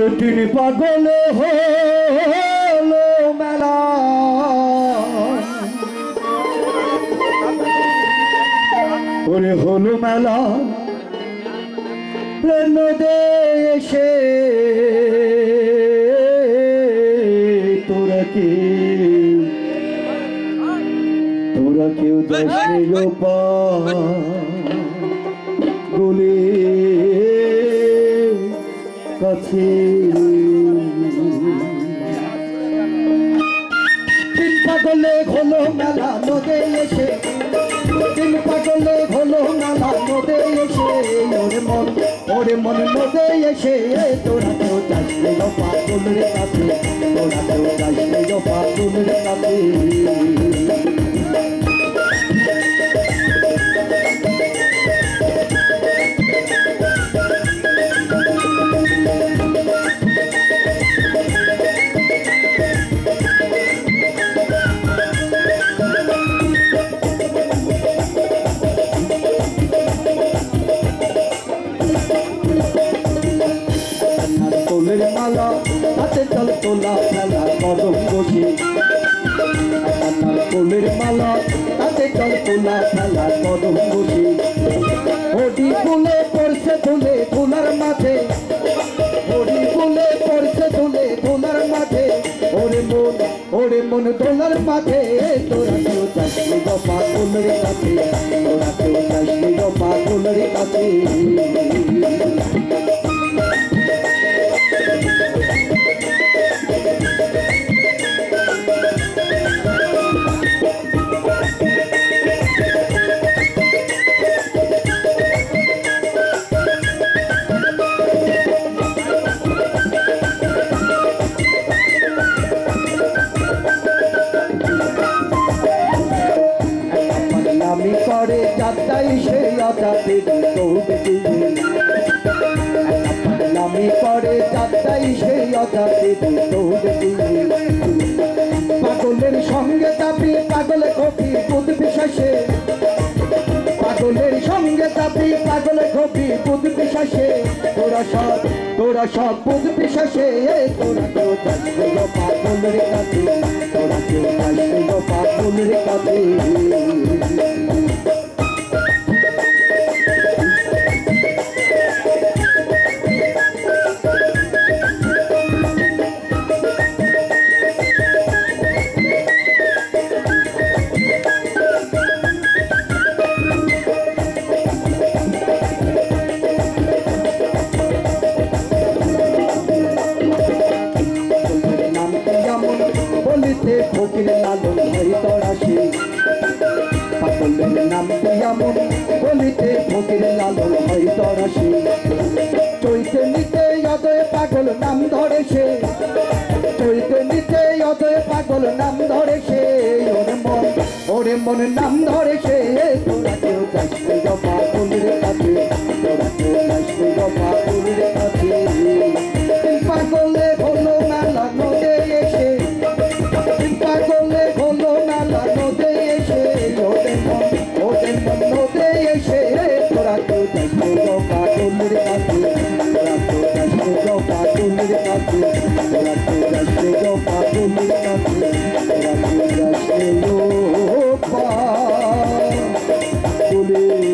ওর তিন পাগলে হলো মেলা। ওরে হলো মেলা। নদে এসে তোরা কি? তোরা কেউ দশ গুলি কাছে। তিন পাগলে হলো মেলা নদে এসে, তিন পাগলে হলো মেলা নদে এসে, ওরে মন ওরে মন নদে এসে, তোরা যাসলে পাগলের কাছে, তোরা যাসলে পাগলের কাছে। তোলের মালা, হাতে চল তোলা খেলা কদম বসে। তোলের মালা, হাতে চল তোলা খেলা কদম বসে। ওডি ফুলে পড়ছে ফুলে ফুলার মাঝে ওডি ফুলে পড়ছে ফুলে ফুলার মাঝে ওরে মন ওরে মন দোলার মাঝে তোরা কেউ চাষলি গো পাগলের কাছে। তোরা কেউ চাষলি গো পাগলের কাছে। আমি করে যাত্রাই সেই আজাতে আমি করে যাত্রাই সেই আজাতে পাগলের সঙ্গে চাপি পাগলে কপি বুধ বিশ্বাসে। পাগলের সঙ্গে চাপি পাগলে কপি বুধ বিশ্বাসে। তোরা সব তোরা সব বুধ বিশ্বাসে। তোরা কেউ যাচ্ছে পাগলের কাছে। তোরা কেউ যাচ্ছে পাগলের কাছে। ফকির লালন হরি তরাসি পাগলের নাম যেমন বলিতে ফকির লালন হরি তরাসি চৈতে নিতে অদয় পাগল নাম ধরে সে। চৈতে নিতে অদয় পাগল নাম ধরে সে। ওরে মন ওরে মন নাম ধরে সে। পাগলের